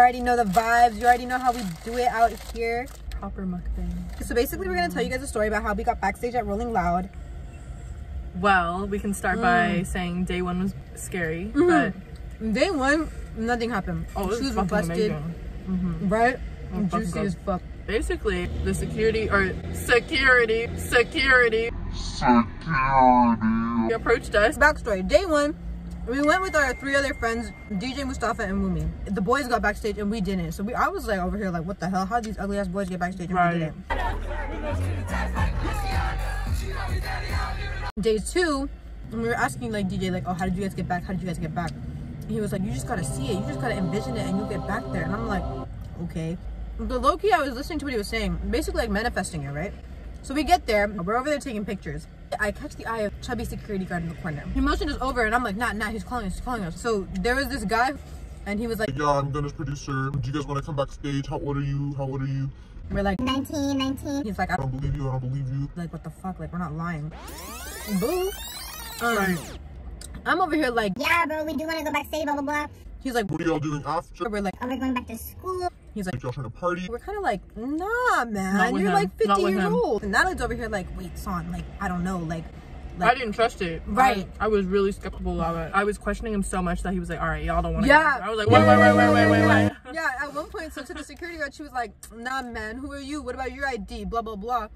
already know the vibes. You already know how we do it out here. Proper mukbang. So basically, we're gonna tell you guys a story about how we got backstage at Rolling Loud. Well, we can start Mm. by saying day one was scary, Mhm. but Day one, nothing happened. oh, it was Shoes were fucking busted, amazing. hmm right? Oh, Juicy good. as fuck. Basically, the security or security security Security. he approached us. Backstory: Day one, we went with our three other friends, DJ Mustafa and Mumi. The boys got backstage and we didn't. So we, I was like over here, like, what the hell? How did these ugly ass boys get backstage and Right. we didn't? Day two, and we were asking like DJ, like, oh, how did you guys get back? How did you guys get back? And he was like, you just gotta see it. You just gotta envision it, and you'll get back there. And I'm like, okay. The low key, I was listening to what he was saying, basically like manifesting it, right? So we get there, we're over there taking pictures. I catch the eye of chubby security guard in the corner. He motioned us over, and I'm like, nah, nah, he's calling us, he's calling us. So there was this guy, and he was like, Yeah, I'm Gunna's producer. Do you guys want to come backstage? How old are you? How old are you? we're like, 19, 19. he's like, I I don't believe you. I don't believe you. like, what the fuck? Like, we're not lying. Boo. Um, Right. I'm over here like, Yeah, bro, we do want to go backstage, blah, blah, blah. he's like, What are y'all doing after? we're like, Oh, we're going back to school. He's like, Like y'all trying to party? we're kind of like, nah, man, you're him. like 50 years him. old. And Natalie's over here like, wait, son, like, I don't know, like, I didn't trust it. Right. I, I was really skeptical of it. I was questioning him so much that he was like, "All right, y'all don't want to." Yeah. I was like, "Wait, wait, wait, wait, wait, wait, wait." yeah, at one point, so to the security guard, she was like, nah, man, who are you? What about your ID? Blah, blah, blah.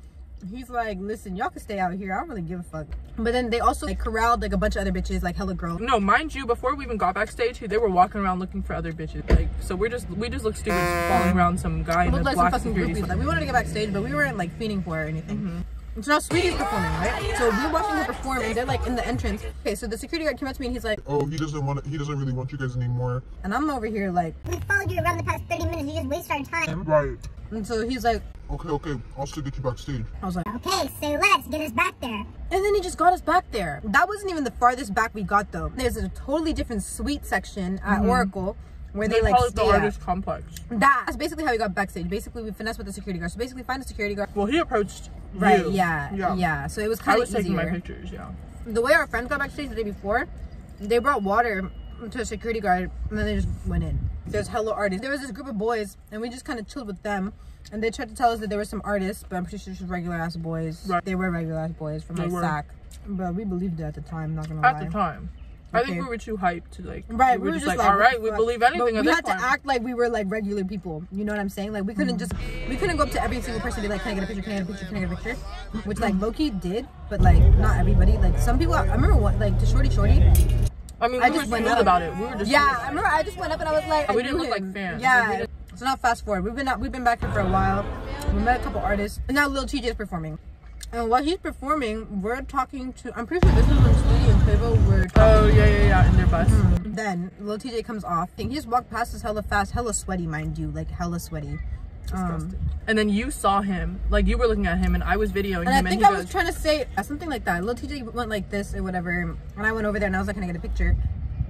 He's like, listen, y'all can stay out here. I don't really give a fuck. But then they also like corralled like a bunch of other bitches, like hella girls. No, mind you, before we even got backstage, they were walking around looking for other bitches. Like, so we're just we just look stupid following around some guy in Looked a like some black fucking groupies. Like, we wanted to get backstage, but we weren't like feeding for or anything. Mm-hmm. So now Saweetie's performing, right? So we're watching her perform, and they're like in the entrance. Okay, so the security guard came up to me, and he's like, Oh, he doesn't want. He doesn't really want you guys anymore. and I'm over here like, We followed you around the past 30 minutes. You just wasted our time. Right. and so he's like, Okay, okay. I'll still get you backstage. I was like, Okay, say less. Get us back there. and then he just got us back there. That wasn't even the farthest back we got though. There's a totally different suite section at mm-hmm. Oracle where They they, like call it the stay at. artist complex. That's basically how we got backstage. Basically, we finessed with the security guard. So basically, find a security guard. Well, he approached Right. you. Yeah, yeah. So it was I kind was of taking my pictures. Yeah. The way our friends got backstage the day before, they brought water to a security guard, and then they just went in. There's hello artists. There was this group of boys, and we just kind of chilled with them. And they tried to tell us that there were some artists, but I'm pretty sure just regular ass boys. Right. They were regular ass boys from They like were. SAC. But we believed it at the time. Not gonna At lie. At the time, I think Okay. we were too hyped to like. Right, We were just like, all right, we fuck?" believe anything. we had point. to act like we were like regular people. You know what I'm saying? Like we couldn't mm-hmm. just we couldn't go up to every single person and be like, "Can I get a picture? Can I get a picture? Can I get a picture?" Which like Loki did, but like not everybody. Like some people. I remember what like to Shorty Shorty. I mean, we I were just went up. about it. We were just Yeah, I remember. I just went up and I was like, We I didn't look like him. fans. Like, we Yeah. didn't- So now fast forward. We've been out, we've been back here for a while. We met a couple artists, and now Lil Tjay is performing. And while he's performing, we're talking to. I'm pretty sure this is when Saweetie and Quavo were. Oh yeah, yeah, yeah, in their bus. Then Lil Tjay comes off. And he just walked past us hella fast, hella sweaty, mind you, like hella sweaty. Um, Disgusting. and then you saw him, like you were looking at him, and I was videoing and him, I and think he I goes, was trying to say something like that. Little Tjay went like this or whatever, and I went over there and I was like, "Can I get a picture?"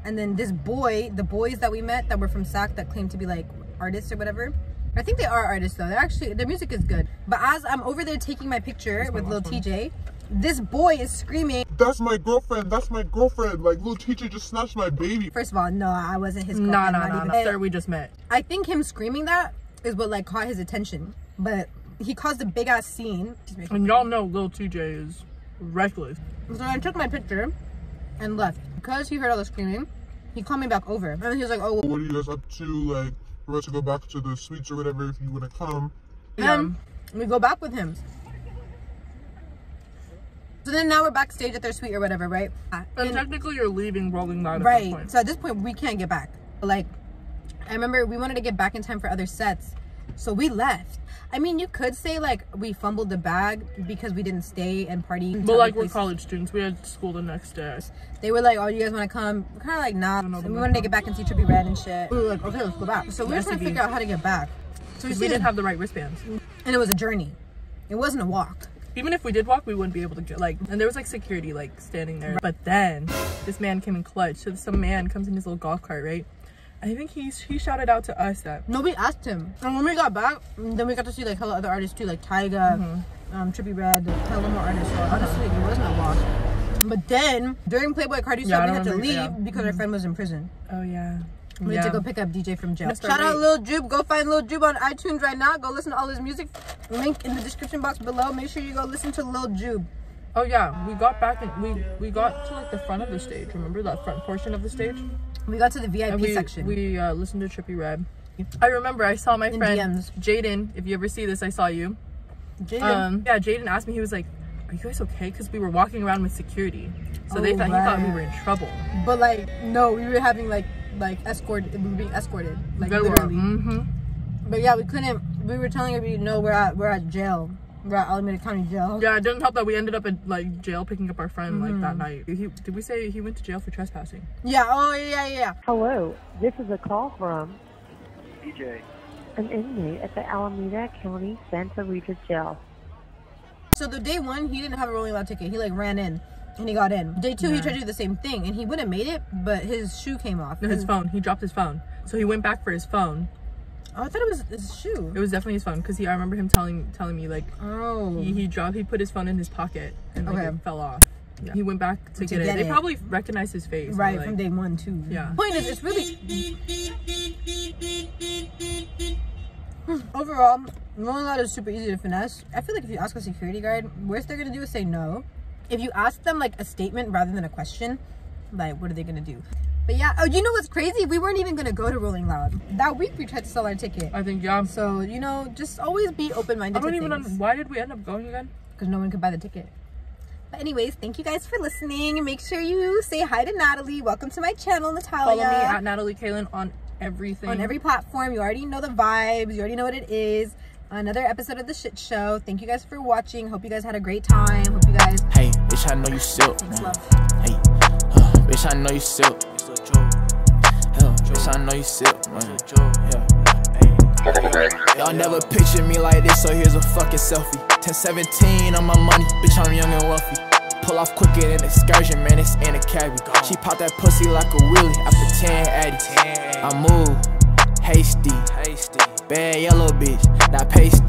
And then this boy, the boys that we met that were from SAC that claimed to be like artists or whatever. I think they are artists though. They're actually their music is good. But as I'm over there taking my picture with Lil last one. Tjay, this boy is screaming. That's my girlfriend. That's my girlfriend. Like little teacher just snatched my baby. First of all, no, I wasn't his. "Nah, girlfriend, nah, not nah, even- nah, sir, we just met." I think him screaming that is what like caught his attention. But he caused a big ass scene. And y'all know little Tjay is reckless. So I took my picture and left. Because he heard all the screaming, he called me back over. And he was like, oh, What are you guys up to? Like, we're about to go back to the suites or whatever if you want to come. Yeah. and we go back with him. So then now we're backstage at their suite or whatever, right? Uh, and And- technically, you're leaving Rolling Loud at that right. point. So at this point, we can't get back. Like, I remember we wanted to get back in time for other sets. So we left. I mean, you could say like we fumbled the bag because we didn't stay and party. But like we're college students, we had school the next day. They were like, "Oh, you guys want to come?" We're kind of like, "Nah." know we wanted to get back and see Trippie Redd and shit. We were like, "Okay, let's go back." So we were trying to figure out how to get back. So we, We didn't have the right wristbands. and it was a journey. It wasn't a walk. Even if we did walk, we wouldn't be able to get like. And there was like security like standing there. But then this man came in clutch. So some man comes in his little golf cart, right? I think he's he shouted out to us that Nobody asked him. And when we got back, then we got to see like hella other artists too, like Tyga, Mm-hmm. um, Trippie Redd, hella more artists. So honestly, it wasn't a. But then during Playboi Carti Yeah, show, we had to leave yeah. because our friend was in prison. oh yeah We Yeah. to go pick up DJ from jail. Shout out. Lil Jube. Go find Lil Jube on iTunes right now. Go listen to all his music. Link in the description box below. Make sure you go listen to Lil Jube. Oh yeah, we got back and we we got to like the front of the stage. Remember that front portion of the stage? We got to the VIP And we section. we uh, listened to Trippie Redd. I remember I saw my In friend Jaden. If you ever see this, I saw you. Jaden. Um, yeah, Jaden asked me. He was like, "Are you guys okay?" Because we were walking around with security, so they Oh, thought he thought we were in trouble. but like, no, we were having like like escort. We were being escorted. Like literally. Mm-hmm. But yeah, we couldn't. We were telling everybody, no, we're at we're at jail. We're at Alameda County Jail. Yeah, it didn't help that we ended up at like jail picking up our friend like Mm-hmm. that night. He, did we say he went to jail for trespassing? Yeah. Oh yeah, yeah, yeah. Hello, this is a call from DJ. an inmate at the Alameda County Santa Rita Jail. So the day one, he didn't have a rolling loud ticket. He like ran in, and he got in. Day two, he tried to do the same thing, and he would have made it, but his shoe came off. No, his phone. He dropped his phone, so he went back for his phone. Oh, I thought it was his shoe. It was definitely his phone because he. I remember him telling telling me like Oh. he, he dropped he put his phone in his pocket and like, Okay. it fell off. Yeah. He went back to, get, get it. They probably recognized his face. Right were from day one too. Yeah. Point is, it's really overall. Rolling loud is super easy to finesse. I feel like if you ask a security guard, worst they're gonna do is say no. If you ask them like a statement rather than a question, like what are they gonna do? But yeah, oh, you know what's crazy? We weren't even gonna go to Rolling Loud that week. We tried to sell our ticket. I think yeah. So you know, just always be open minded. I don't to even know things. why did we end up going again. because no one could buy the ticket. But anyways, thank you guys for listening. Make sure you say hi to Natalie. Welcome to my channel, Natalia. Follow me at Natalie Kalen on everything. on every platform. You already know the vibes. You already know what it is. Another episode of the shit show. Thank you guys for watching. Hope you guys had a great time. Hope you guys Hey, bitch, I know you silk, thanks love. Hey, uh, bitch, I know you silk. Hell, bitch, I know you silk, man. Yeah. Y'all never pictured me like this, so here's a fucking selfie. 1017 on my money, bitch, I'm young and wealthy. Pull off quicker than an excursion, man, it's in a cabby. She popped that pussy like a wheelie after 10 addies. I move, hasty, bad yellow bitch, not pasty.